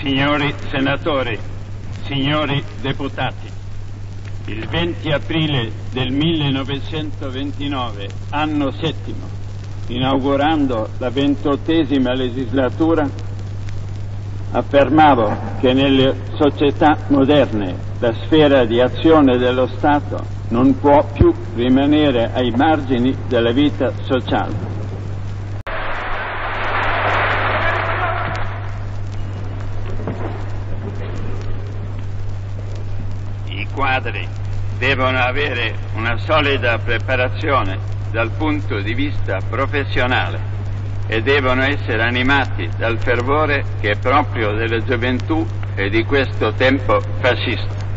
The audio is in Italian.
Signori senatori, signori deputati, il 20 aprile del 1929, anno settimo, inaugurando la ventottesima legislatura, affermavo che nelle società moderne la sfera di azione dello Stato non può più rimanere ai margini della vita sociale. I quadri devono avere una solida preparazione dal punto di vista professionale e devono essere animati dal fervore che è proprio della gioventù e di questo tempo fascista.